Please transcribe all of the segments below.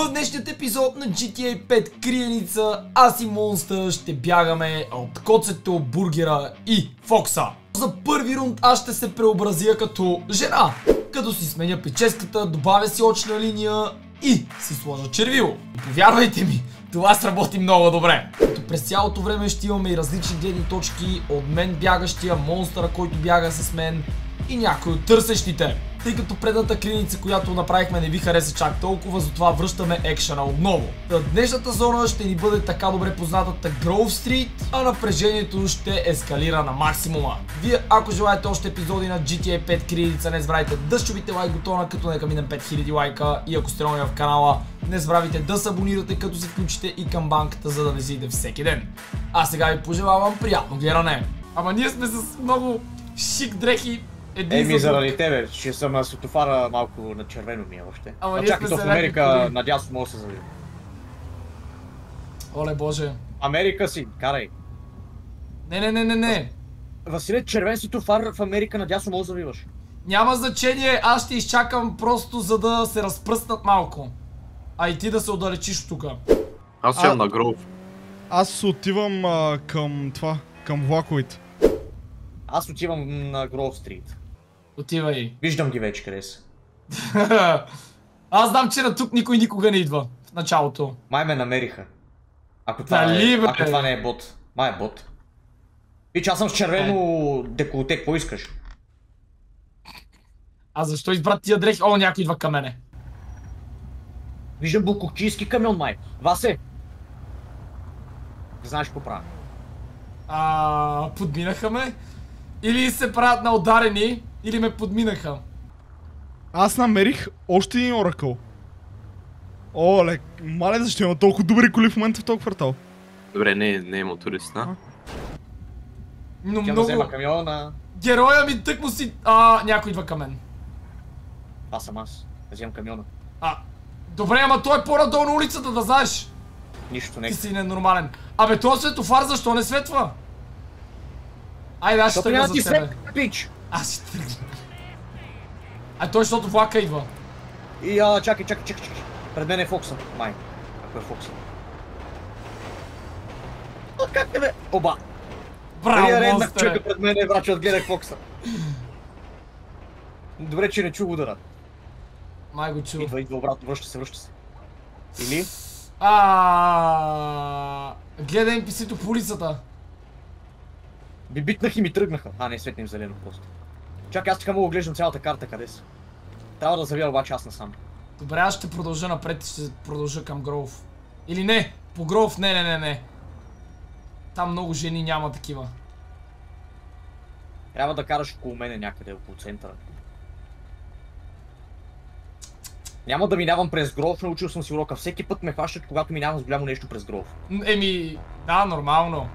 В днешният епизод на GTA 5 Криеница, аз и Монстър ще бягаме от коцето, бургера и Фокса. За първи рунд аз ще се преобразя като жена, като си сменя прическата, добавя си очна линия и си сложа червило. Повярвайте ми, това сработи много добре. Като през цялото време ще имаме и различни гледни точки от мен бягащия, монстъра, който бяга с мен и някой от търсещите. Тъй като предната клиница, която направихме не ви хареса чак толкова, затова връщаме екшена отново. Днешната зона ще ни бъде така добре познатата Grove Street, а напрежението ще ескалира на максимума. Вие ако желаете още епизоди на GTA 5 Криеница, не забравяйте да щупите лайк бутона, като нека минем 5000 лайка и ако сте нови в канала, не забравяйте да се абонирате, като се включите и към банката, за да не видите всеки ден. А сега ви пожелавам приятно гледане. Ама ние сме с много шик дрехи, един Еми, за заради тебе, ще съм на светофара малко на червено ми е още. Ама А чакай, то в Америка надясно може да се завиде. Оле боже. Америка си, карай. Не, не, не, не, не. Василе, червен светофар в Америка надясно може да завиваш. Няма значение, аз ще изчакам просто за да се разпръснат малко. А и ти да се отдалечиш от тука. Аз отивам на Гроув. Аз отивам а, към това, към влаковите. Аз отивам на Гроув Стрит. Отивай. Виждам ги вече къде са. аз знам, че на тук никой никога не идва. В началото. Май ме намериха. Ако това, Дали, е, бе? ако това не е бот. Май е бот. Виж, аз съм с червено деколте, какво искаш? А защо избра тия дрехи? О, някой идва към мене. Виждам букокчийски камион, май. Васе! Не знаеш какво правя. А, подминаха ме. Или се правят на ударени, или ме подминаха. Аз намерих още един оракъл. Оле, мале, защо има толкова добри коли в момента в този квартал? Добре, не, не е моторист, а? Но Тя много... взема камиона. Героя ми тък му си... А, някой идва към мен. Това съм аз. Да вземам камиона. А, добре, ама той е по-надолу на улицата, да знаеш. Нищо Ти не. си ненормален. Абе, този светофар защо не светва? Айде, аз ще тръгна за ти тебе. пич! Аз ще тръгна. А той, защото влака идва. И а, чакай, чакай, чакай, чакай. Пред мен е Фокса. Май. Ако е Фокса. А как те бе? Оба! Браво, Рия човека пред мен е врача, гледах Фокса. Добре, че не чу удара. Май го чу. Идва, идва обратно, връща се, връща се. Или? А, Гледай NPC-то по улицата. Би битнах и ми тръгнаха. А, не, светнем зелено просто. Чакай, аз така мога да глеждам цялата карта къде са. Трябва да завия обаче аз насам. Добре, аз ще продължа напред и ще продължа към Гроув. Или не, по Гроув, не, не, не, не. Там много жени няма такива. Трябва да караш около мене някъде, около центъра. Няма да минавам през гров, научил съм си урока. Всеки път ме хващат, когато минавам с голямо нещо през гров. Еми, да, нормално.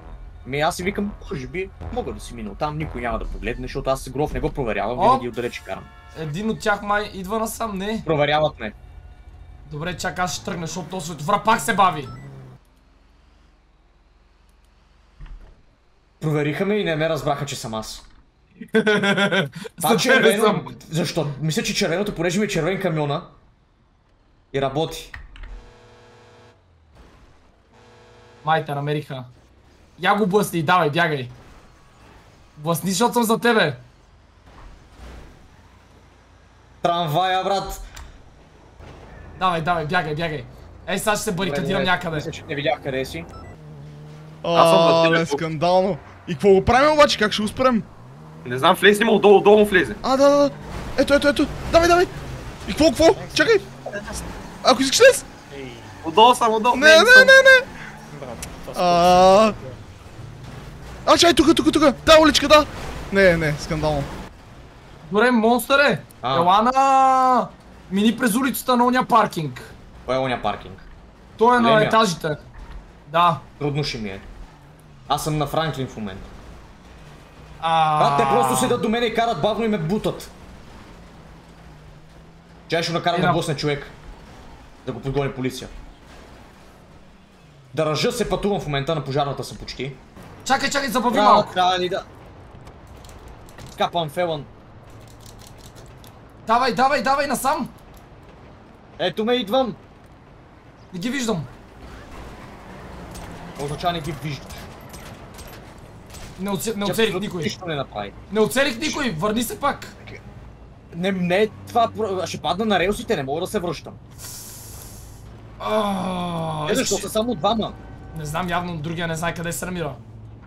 Ми аз си викам, може би, мога да си мина там, никой няма да погледне, защото аз гров не го проверявам, О! винаги отдалече карам. Един от тях май идва насам, не. Проверяват ме. Добре, чак аз ще тръгна, защото този светофар пак се бави. Провериха ме и не ме разбраха, че съм аз. Тебе червено, съм. защо? Мисля, че червеното, понеже ми е червен камиона и работи. Май те намериха. Я го блъсни, давай, бягай. Блъсни, защото съм за тебе. Трамвая, брат! Давай, давай, бягай, бягай. Ей, сега ще се барикадирам някъде. Мисля, че не видях къде си. Аз съм на А, тебе, бе, Фокс. скандално. И какво го правим обаче? Как ще го спрем? Не знам, влезе му отдолу, отдолу му влезе. А, да, да, да. Ето, ето, ето. Давай, давай. И какво, какво? Чакай. Ако искаш днес. Отдолу съм, отдолу. Не, не, не, не. А, а, чай, тук, тук, тук. Да, уличка, да. Не, не, скандално. Добре, монстъре. А. Ела на... Мини през улицата на оня паркинг. Кой е оня паркинг? Той е на етажите. Да. Трудно ще ми е. Аз съм на Франклин в момента. А... Брат, те просто седят до мене и карат бавно и ме бутат. Чай ще накарам Е, да блъсне човек. Да го подгони полиция. Да ръжа се пътувам в момента, на пожарната съм почти. Чакай, чакай, забави Трябва, малко. трябва ли да... Скапан Фелън. Давай, давай, давай насам. Ето ме идвам. Не ги виждам. Означава не ги виждаш. Не, оце... не оцелих никой. Нищо не направи. Не оцелих никой, върни се пак. Не, не, това ще падна на релсите, не мога да се връщам. А, Е, защо са само двама? Не знам, явно другия не знае къде се намира.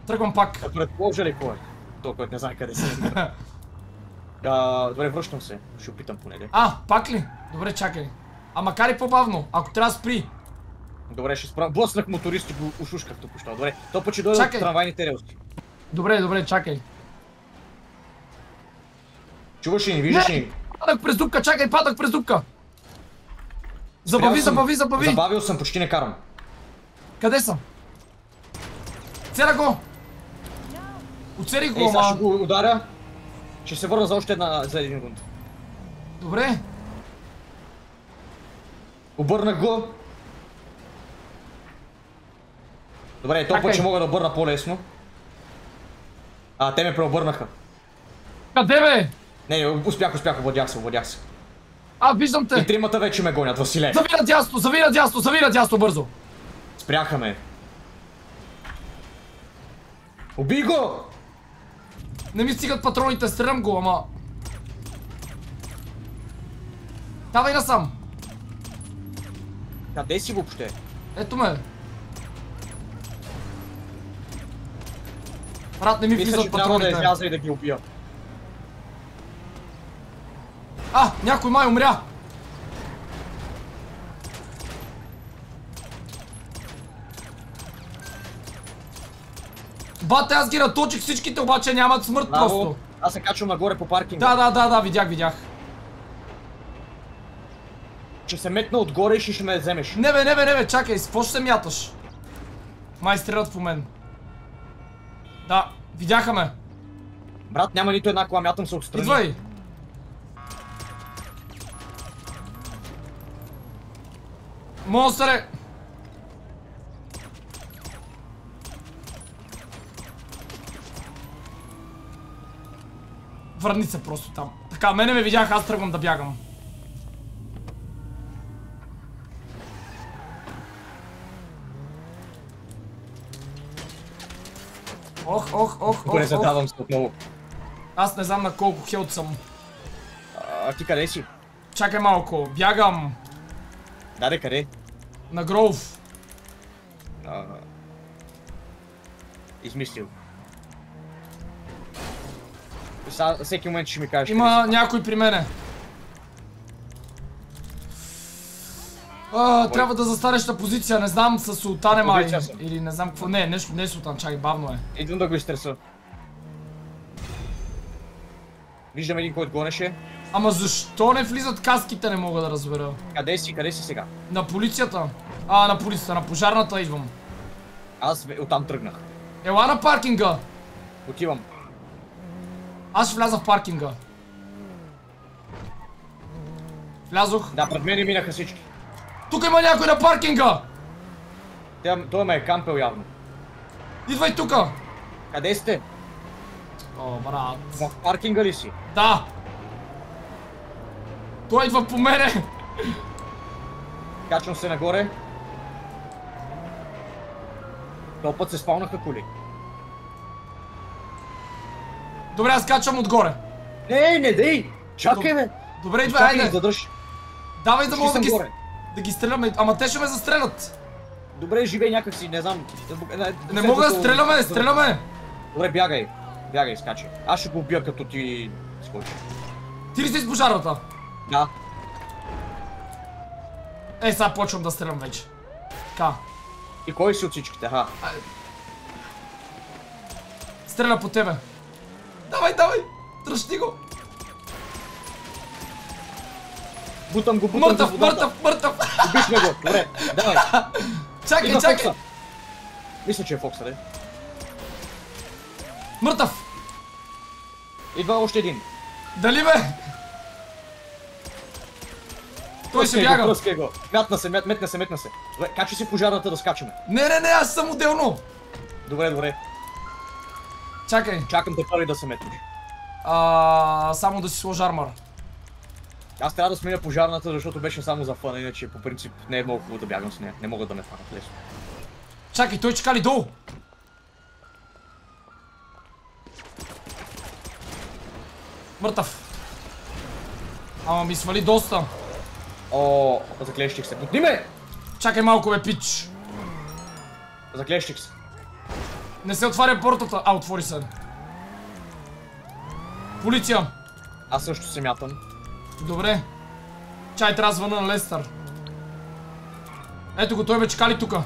Тръгвам пак. Да предположа ли кой е? Той, който не знае къде намира. А, добре, връщам се. Ще опитам поне. де. А, пак ли? Добре, чакай. А макар и по-бавно, ако трябва спри. Добре, ще спра. Блъснах моторист и го ушушках току-що. Добре, то път ще дойде от трамвайните релси. Добре, добре, чакай. Чуваш ли ни, виждаш ли ни? Падах през дупка, чакай, падах през дупка. Забави, съм. забави, забави. Забавил съм, почти не карам. Къде съм? Цера го! Оцелих го, Ей, сега ще ама... го ударя. Ще се върна за още една, за един рунд. Добре. Обърнах го. Добре, то Чакай. път ще мога да обърна по-лесно. А, те ме преобърнаха. Къде бе? Не, успях, успях, овладях се, овладях се. А, виждам И те. тримата вече ме гонят, Василе. Зави на дясно, зави на дясно, зави на дясно бързо. Спряха ме. Убий го! Не ми стигат патроните, стрелям го, ама... Давай насам. Къде си въобще? Ето ме. Брат, не ми Мисля, че влизат трябва да патроните. изляза и да ги убия. А, някой май умря. Бате, аз ги наточих всичките, обаче нямат смърт Браво! просто. Аз се качвам нагоре по паркинга. Да, да, да, да, видях, видях. Ще се метна отгоре и ще, ще ме вземеш. Не бе, не бе, не бе, чакай, с какво ще се мяташ? Май стрелят по мен. Да, видяха ме. Брат, няма нито една кола, мятам се отстрани. Идвай. Монстър е! Върни се просто там. Така, мене ме видях, аз тръгвам да бягам. Ох, ох, ох, не ох, ох. задавам се отново. Аз не знам на колко хелт съм. А ти къде си? Чакай малко, бягам Даде къде? на Гроув. А... Измислил. Всеки момент ще ми кажеш. Има някой при мене. А, трябва да застанеш на позиция, не знам, с султан е май. Или не знам какво. Не, нещо, не е султан, чакай, бавно е. Идвам да го изтреса. Виждам един, който гонеше. Ама защо не влизат каските, не мога да разбера. Къде си? Къде си сега? На полицията. А, на полицията, на пожарната идвам. Аз оттам тръгнах. Ела на паркинга. Отивам. Аз ще вляза в паркинга. Влязох. Да, пред мен минаха всички. Тук има някой на паркинга! Тя, той ме е кампел явно. Идвай тука! Къде сте? О, брат. В паркинга ли си? Да! Той идва по мене! Качвам се нагоре. Този път се спалнаха коли. Добре, аз качвам отгоре. Не, не дей! Чакай, бе! Добре, идва, айде. задръж. Давай да мога да ги, да ги стреляме. Ама те ще ме застрелят. Добре, живей някакси, не знам. Не мога да стреляме, стреляме. Добре, бягай. Бягай, скачай. Аз ще го убия като ти скочи. Ти ли си с пожарната? Да. Е, сега почвам да стрелям вече. Така. И кой си от всичките? Аха. Стреля по тебе. Дръжти го. Бутам го, бутам Мъртъв, го. в водата. мъртъв, мъртъв. Убихме го. Добре, давай. Чакай, Идва чакай. Фокса. Мисля, че е Фокса, да? Мъртъв. Идва още един. Дали бе? Той го, бяга. пръскай го. Метна се, мет, метна се, метна се. Добре, качи си пожарната да скачаме. Не, не, не, аз съм отделно. Добре, добре. Чакай. Чакам те първи да се метнеш. А, само да си сложа армар. Аз трябва да сменя пожарната, защото беше само за фана, иначе по принцип не е много хубаво да бягам с нея. Не могат да ме фанат лесно. Чакай, той чекали долу. Мъртъв. Ама ми свали доста. О, заклещих се. Бутни ме! Чакай малко, бе, пич. Заклещих се. Не се отваря портата. А, отвори се. Полиция. Аз също се мятам. Добре. Чай, трябва да звъна на Лестър. Ето го, той ме чекали тука.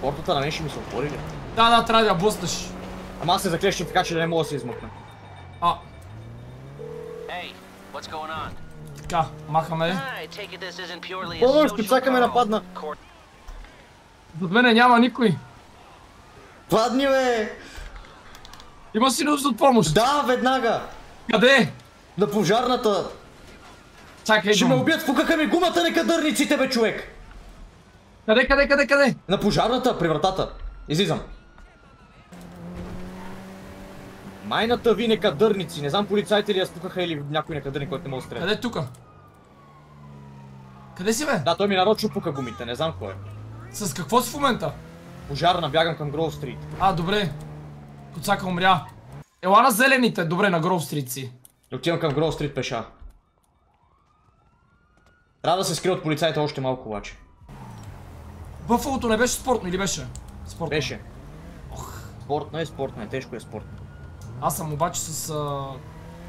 Портата на мен ще ми се отвори ли? Да, да, трябва да я блъснеш. Ама аз се заклещих така, че да не мога да се измъкна. А, Hey, what's going on? така, махаме. Помощ, пицака ме нападна. Зад мене няма никой. Падни, бе! Има си нужда от помощ. Да, веднага! Къде? На пожарната! Чакай, Ще ме убият, фукаха ми гумата, нека дърниците, бе, човек! Къде, къде, къде, къде? На пожарната, при вратата. Излизам. Майната ви некадърници. Не знам полицайите ли я спукаха или някой некадърник, който не може да стреля. Къде е тука? Къде си, бе? Да, той ми нарочно пука гумите, не знам кой е. С какво си в момента? Пожарна, бягам към Гроу Стрит. А, добре. Коцака умря. Ела на зелените, добре, на Гроу Стрит си. Отивам към Гроу Стрит пеша. Трябва да се скрия от полицайите още малко обаче. Бъфалото не беше спортно или беше? Спортно. Беше. Спортно е, спортно е, тежко е спортно. Аз съм обаче с а,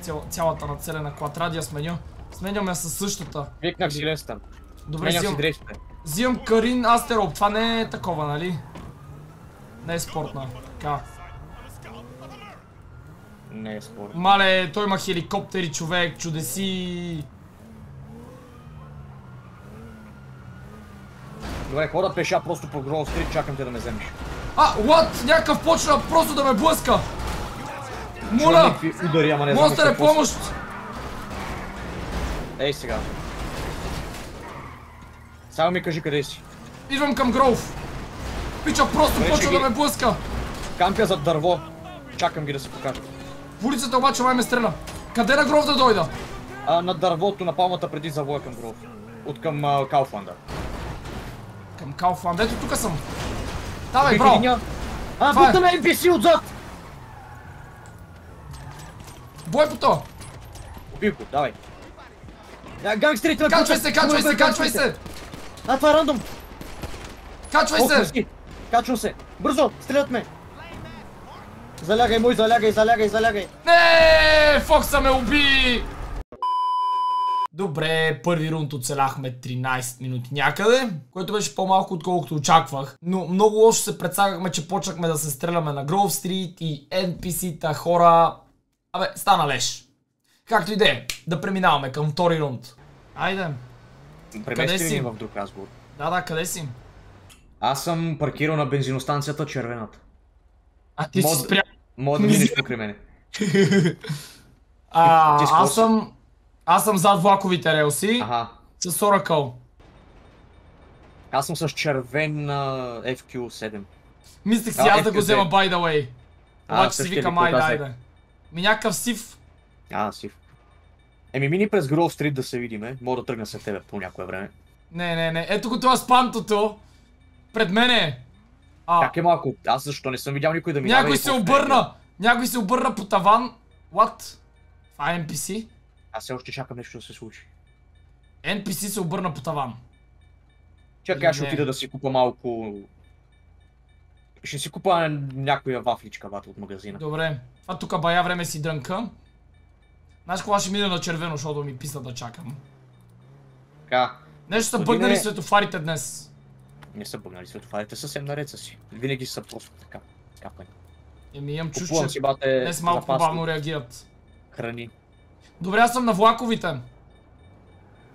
цял, цялата нацелена квадрадия сменя. Сменям я със същата. Викнах си Лестър. Добре, Сменям си взимам, дресите. взимам Карин Астероп. Това не е такова, нали? Не е спортна. Така. Не е спортно. Мале, той има хеликоптери, човек, чудеси. Добре, хора пеша просто по Гроу Стрит, чакам те да ме вземеш. А, what? Някакъв почна просто да ме блъска. Моля! някакви удари, ама не знам Монстър е помощ! Ей сега. Само ми кажи къде си. Идвам към Гроув. Пича просто Добре, почва да ме блъска. Кампя зад дърво. Чакам ги да се покажат. Полицията обаче май ме стреля. Къде на Гроув да дойда? А, на дървото, на палмата преди завоя към Гров. От към а, Кауфланда. Към Кауфланд. Ето тук съм. Давай, линия. А, Това е. бутаме NPC отзад! Бой по то. Убих го, давай. Я, гангстерите ме Качвай се, качвай се, качвай се. А, това е рандом. Качвай се. Качвам се. Бързо, стрелят ме. Залягай, мой, залягай, залягай, залягай. Не, Фокса ме уби. Добре, първи рунд оцеляхме 13 минути някъде, което беше по-малко отколкото очаквах. Но много лошо се предсагахме, че почнахме да се стреляме на Гроув Стрит и NPC-та хора. Абе, стана леш. Както и да е, да преминаваме към втори рунд. Айде. Премести си? ни в друг разговор. Да, да, къде си? Аз съм паркирал на бензиностанцията червената. А ти си спря... Мога да минеш покрай мене. А, Ти аз съм... Аз съм зад влаковите релси Аха. с Oracle. Аз съм с червен а, FQ7. Мислех си аз да го FQ7. взема by the way. Обаче си викам, айде, казах? айде. Ми някакъв сив. А, сив. Еми мини през Гроув Стрит да се видиме. Мога да тръгна след тебе по някое време. Не, не, не. Ето го това с пантото. Пред мене. А, Как е малко? Аз защо не съм видял никой да ми дава някой се обърна. Някой се обърна по таван. What? Това е NPC? Аз все още чакам нещо да се случи. NPC се обърна по таван. Чакай, аз ще отида да си купа малко... Ще си купа някоя вафличка вата от магазина. Добре. Това тук бая време си дрънка. Знаеш кога ще мине на червено, защото ми писна да чакам. Така, Нещо са бъгнали светофарите днес. Не са бъгнали светофарите, съвсем наред са си. Винаги са просто така. Скапани. Еми имам чуш, че си бате днес малко по-бавно реагират. храни. Добре, аз съм на влаковите.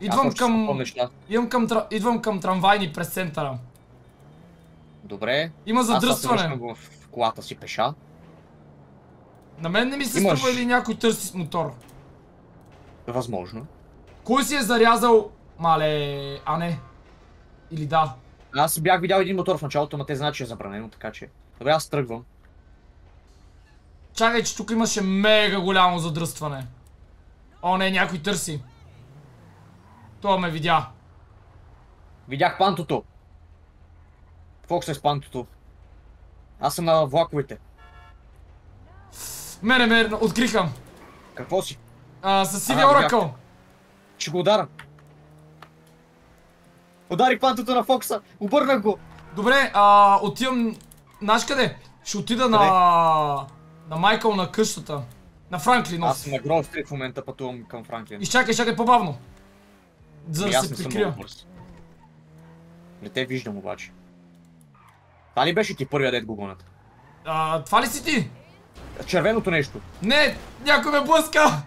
Идвам Аз купувам към... Неща. Идвам към, идвам към трамвайни през центъра. Добре. Има Аз задръстване. връщам в колата си пеша. На мен не ми се Имаш- струва или някой търси с мотор. Възможно. Кой си е зарязал... Мале... А не. Или да. Аз бях видял един мотор в началото, но те знаят, че е забранено, така че... Добре, аз тръгвам. Чакай, че тук имаше мега голямо задръстване. О, не, някой търси. Това ме видя. Видях пантото. Фокс е с пантото. Аз съм на влаковете. Мене ме откриха. Какво си? А, с сивия Ага, оракъл. Ще го удара. Ударих пантото на Фокса. Обърнах го. Добре, а, отивам... Знаеш къде? Ще отида на... На Майкъл на къщата. На Франклин. Аз съм на Гроу Стрит в момента, пътувам към Франклин. Изчакай, чакай по-бавно. За И да аз се прикрия. Не те виждам обаче. Това ли беше ти първия дед го гонят? А, това ли си ти? Червеното нещо. Не, някой ме блъска!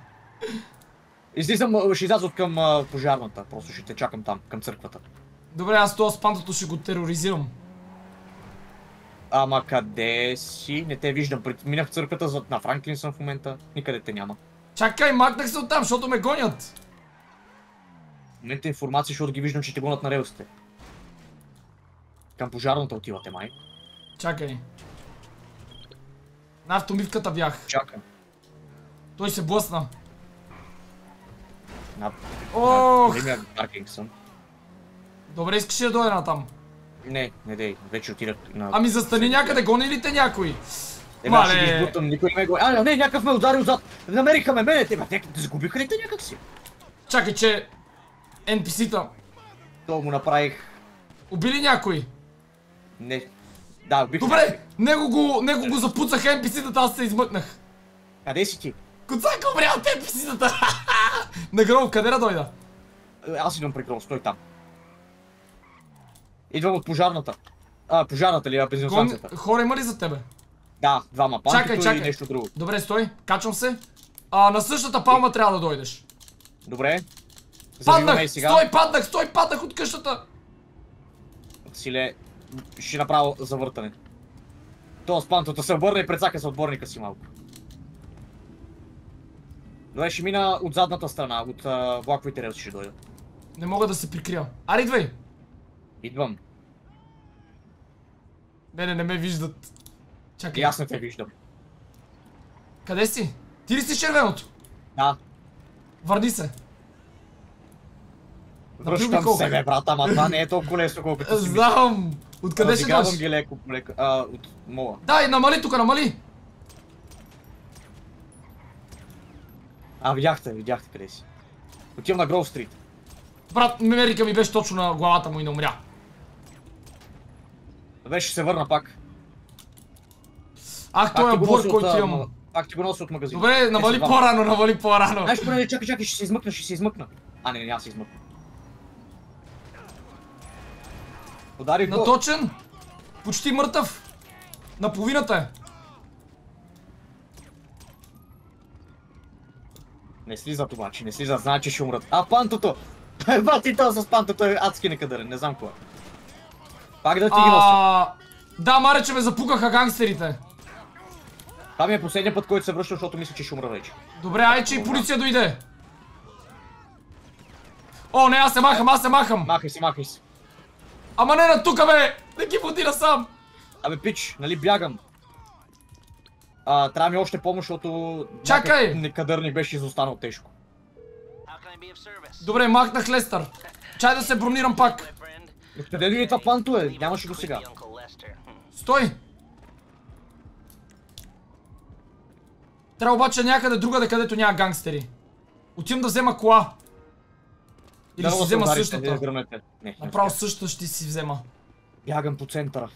Излизам, ще изляза от към пожарната. Просто ще те чакам там, към църквата. Добре, аз това с пантото ще го тероризирам. Ама къде си? Не те виждам. Минах църквата зад на Франклин съм в момента. Никъде те няма. Чакай, махнах се оттам, защото ме гонят. Момента информация, защото ги виждам, че те гонят на релсите. Към пожарната отивате, май. Чакай. На автомивката бях. Чакам. Той се блъсна. На, Ох! на големия паркинг съм. Добре, искаш ли да дойде на там? Не, не дей. Вече отидах на... Ами застани някъде, гони ли те някой? Е, аз ще Мале. ги избутам, никой не ме го... А, не, някакъв ме удари отзад. Намериха ме мене, те, бе, те загубиха ли те някак си? Чакай, че... NPC-та. То му направих... Убили някой? Не... Да, убих Добре, него го, него го запуцах NPC-тата, аз се измъкнах. Къде си ти? Коцака умря от NPC-тата. На гроб, къде да дойда? Е, Аз идвам при стой там. Идвам от пожарната. А, пожарната ли, а Гон... бензиностанцията? Хора има ли за тебе? Да, двама. Чакай, чакай. и нещо друго. Добре, стой, качвам се. А, на същата палма трябва да дойдеш. Добре. Паднах! сега. Стой, паднах, стой, паднах от къщата! Силе, ще направя завъртане. То с пантото се обърна и прецака с отборника си малко. Добре, ще мина от задната страна, от а, влаковите релси ще дойда. Не мога да се прикрия. Аре, идвай! Идвам. Мене не ме виждат. Чакай. И аз не те виждам. Къде си? Ти ли си червеното? Да, Върни се. връщам се, бе, брат, ама това не е толкова лесно, колкото си. Знам! Откъде ще дойдеш? ги леко, леко, а, от мола. Дай, намали тук, намали! А, видяхте, видяхте къде си. Отивам на Гроув Стрит. Брат, Мерика ми беше точно на главата му и не умря. Ще се върна пак. Ах, той е ти нося който имам. ма- Пак ти го нося от магазина. Добре, двама. по-рано, намали по-рано. Знаеш, поне чакай, чакай, ще се измъкна, ще се измъкна. А, не, няма се измъкна. Ударих го. Наточен. Почти мъртъв. Наполовината е. Не слизат обаче, не слизат, знаят, че ще умрат. А, пантото! Бати то с пантото е адски некадърен, не знам кога. Пак да ти ги нося. Да, маре, че ме запукаха гангстерите. Това ми е последния път, който се връщам, защото мисля, че ще умра вече. Добре, ай, че и полиция дойде. О, не, аз се махам, аз се махам. Махай си, махай си. Ама не на тука, бе! Не ги води сам. Абе, пич, нали бягам? А, трябва ми още помощ, защото... Чакай! Некадърник беше изостанал тежко. Добре, махнах Лестър. Чай да се бронирам пак. Къде ли това панто е? Leave Нямаше го сега. Стой! Трябва обаче някъде другаде, където няма гангстери. Отивам да взема кола. Или си да се взема ударите, същата. не. Не, не Направо успях. същата ще си взема. Бягам по центъра.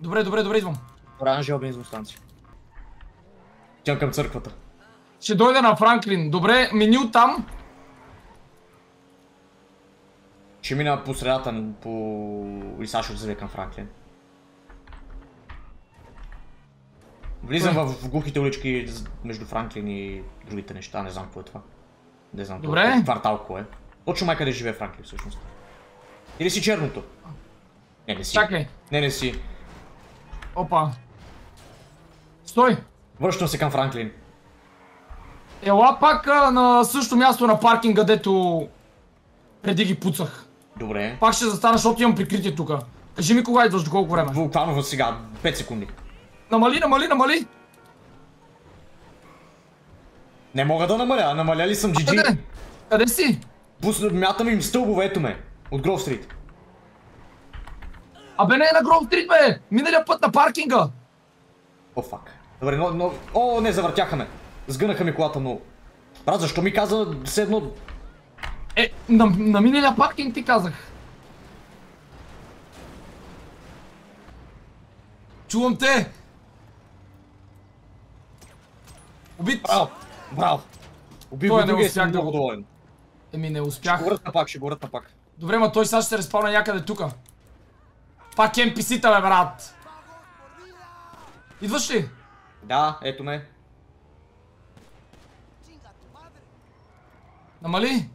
Добре, добре, добре, идвам. Оранжева бензиностанция. Тя към църквата. Ще дойда на Франклин. Добре, меню там. Ще мина по средата по... и сега ще отзове към Франклин. Влизам в, в глухите улички между Франклин и другите неща, не знам какво е това. Не знам Добре. това квартал кое е. Точно май къде живее Франклин всъщност. Или си черното? Не, не си. Чакай. Не, не си. Опа. Стой. Връщам се към Франклин. Ела пак а, на същото място на паркинга, дето преди ги пуцах. Добре. Пак ще застана, защото имам прикритие тука. Кажи ми кога идваш, до колко време. Вулканова сега, 5 секунди. Намали, намали, намали. Не мога да намаля, намаля ли съм GG? Къде? Къде си? Пусна, мятаме им стълбове, ето ме. От Гров Стрит. Абе не е на Гров Стрит, бе! Миналия път на паркинга! О, фак. Добре, но, но... О, не, завъртяха ме. Сгънаха ми колата много. Брат, защо ми каза все едно... Е, на, на миналия паркинг ти казах. Чувам те! Убит! Браво! Браво! Той го не другия и успях съм да много го- доволен. Еми не Ще успях. го въртна пак, ще го въртна пак. Добре, ма той сега ще се респауна някъде тука. Пак NPC-та, бе, брат! Идваш ли? Да, ето ме. Намали?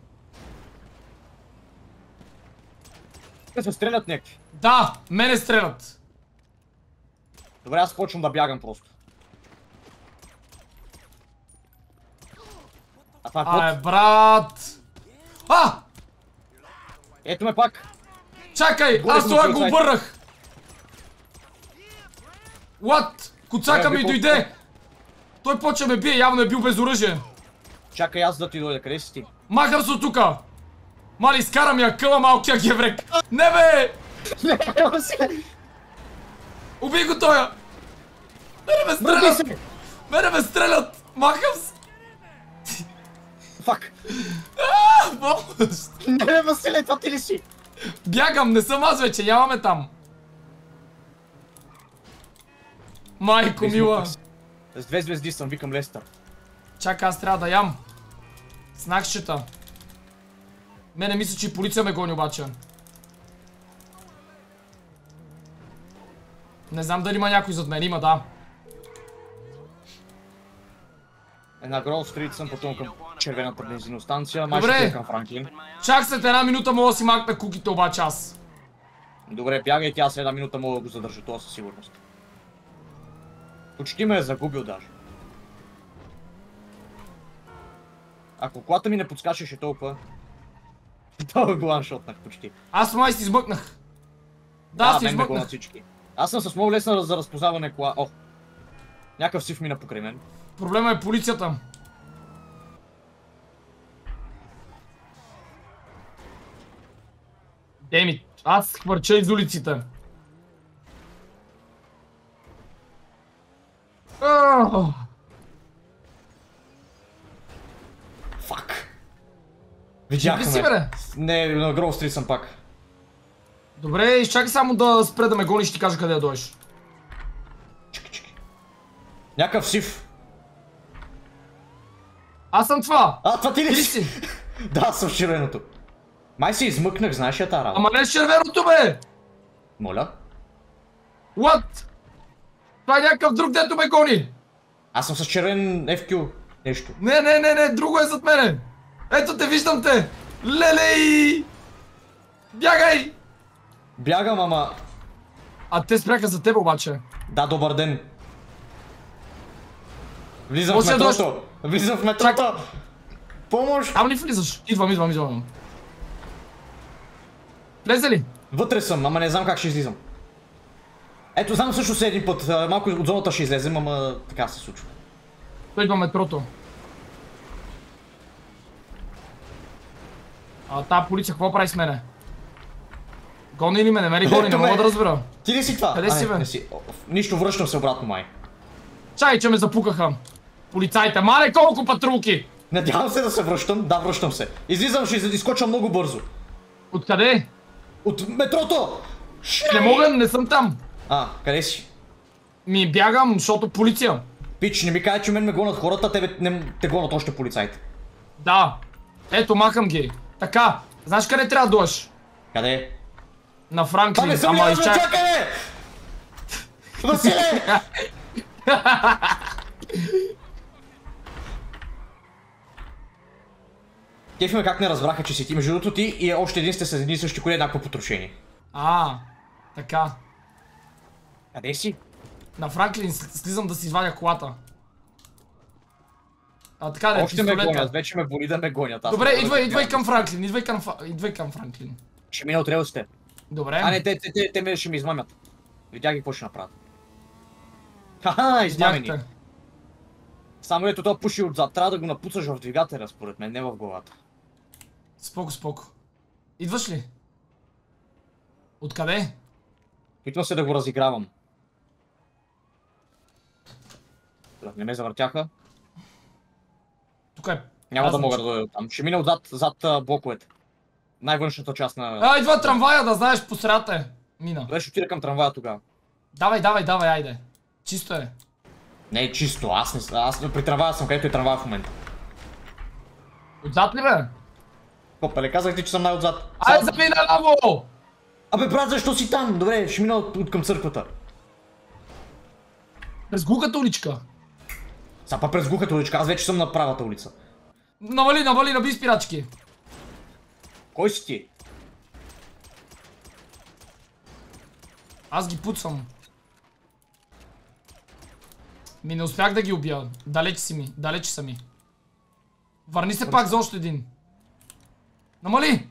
Те се стрелят някакви. Да, мене стрелят. Добре, аз почвам да бягам просто. А това е Абе, код. брат! А! Ето ме пак. Чакай, Горе аз това го полицай. обърнах! What? Добре, ми дойде! Той почва ме бие, явно е бил без оръжие. Чакай аз да ти дойда. Къде си ти? Махам се от тука! Мали, изкара ми я къла малкия геврек! Не бе! Убий го тоя! Мене ме стрелят! Мене ме стрелят! Махам се! Фак! Не, бе, Василе, това ти ли си? Бягам, не съм аз вече, нямаме там. Майко мила. С две звезди съм, викам Лестър. Чакай, аз трябва да ям. Снакчета. Мене мисля, че и полиция ме гони обаче. Не знам дали има някой зад мен. Има, да. Една Гроу Стрит съм, потом към червената бензиностанция, май Добре. ще отида към Франклин. Чак след една минута мога да си макна куките обаче аз. Добре, бягай, тя след една минута мога да го задържа, това със сигурност. Почти ме е загубил даже. Ако колата ми не подскачаше толкова... Това го ланшотнах почти. Аз май си измъкнах. Да, аз си измъкнах. всички. Аз съм с много лесна за разпознаване кола. О! Някакъв сив мина покрай мен. Проблема е полицията. Деми, аз хвърча из улиците. Ах, Ли Видяхме. си, бре? Не, на Гроу Стрит съм пак. Добре, изчакай само да спре да ме гониш и ти кажа къде да дойдеш. Чики, чики. Някакъв сив. Аз съм това! А, това ти ли си? Да, съм червеното. Май се измъкнах, знаеш я тази работа. Ама не с червеното бе! Моля? What? Това е някакъв друг, дето ме гони! Аз съм с червен FQ. Нещо. Не, не, не, не, друго е зад мене! Ето те, виждам те! Лелей! Бягай! Бягам, ама... А те спряха за теб обаче. Да, добър ден. Влизам Може в метрото. Влизам в метрото. Помощ! Там ли влизаш? Идвам, идвам, идвам. Влезе ли? Вътре съм, ама не знам как ще излизам. Ето, знам също се един път. Малко от зоната ще излезем, ама така се случва. Той идва метрото. А тази полиция какво прави с мене? Гони ли ме? Не ме ли гони? Не мога да разбера. Ти ли си това? Къде си, бе? Си. Нищо, връщам се обратно, май. Чай, че ме запукаха. Полицайите, мале колко патрулки! Надявам се да се връщам. Да, връщам се. Излизам, ще изкоча много бързо. Откъде? От метрото! Не мога, не съм там. А, къде си? Ми бягам, защото полиция. Пич, не ми кажа, че мен ме гонят хората, тебе не те гонят още полицайите. Да. Ето, махам ги. Така, знаеш къде трябва да дойдеш? Къде? На Това Франклин. не съм ли Ама бе, изчак... чакай, бе! Василе! Кефи ме как не разбраха, че си ти. Между другото ти и още един сте с едни същи коли еднакво потрошение. А, така. Къде си? На Франклин слизам да си извадя колата. А така да е, Още ме гонят, вече ме боли да ме гонят. Аз Добре, идвай, да идвай към Франклин, идвай към, идвай към, Франклин. Ще мина от релсите. Добре. А не, те, те, те, те ме ще ми измамят. Видях ги какво ще направят. Хаха, измамени. Само ето това пуши отзад. Трябва да го напуцаш в двигателя, според мен, не в главата. Споко, споко. Идваш ли? Откъде? Питвам се да го разигравам. Не ме завъртяха. Тук е. Няма да мога да дойда там. Ще мина отзад, зад блоковете. Най-външната част на... А, идва трамвая, да знаеш, по средата е. Мина. Добре, ще отида към трамвая тогава. Давай, давай, давай, айде. Чисто е. Не е чисто, аз не съм. Аз при трамвая съм, където е трамвая в момента. Отзад ли бе? Попеле, казах ти, че съм най-отзад. Айде, замина ляво! Абе, брат, защо си там? Добре, ще мина от, от към църквата. През глухата уличка. Са па през глухата уличка, аз вече съм на правата улица. Навали, навали, наби спирачки. Кой си ти? Аз ги пуцвам. Ми не успях да ги убия. Далеч си ми, далеч са ми. Върни се пак за още един. Намали!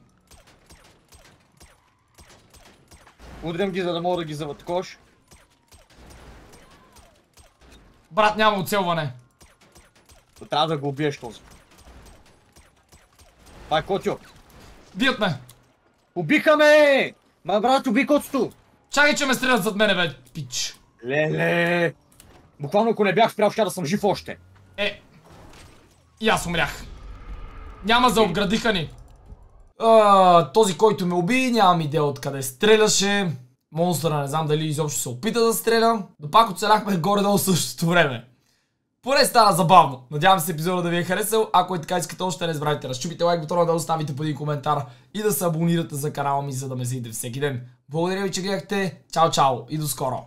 Удрям ги, за да мога да ги завъткош. Брат, няма оцелване. То трябва да го убиеш този. Това е Котио. Бият ме. Убиха ме! Ма брат, уби котото! Чакай, че ме стрелят зад мене, бе, пич. Леле! Буквално ако не бях спрял, ще да съм жив още. Е, и аз умрях. Няма за обградиха ни. А, този, който ме уби, нямам идея откъде стреляше. Монстъра не знам дали изобщо се опита да стреля. Но пак оцеляхме горе-долу същото време. Поне стана забавно. Надявам се епизода да ви е харесал. Ако е така искате още не забравяйте разчупите лайк бутона, да оставите по един коментар и да се абонирате за канала ми, за да ме следите всеки ден. Благодаря ви, че гледахте. Чао, чао и до скоро.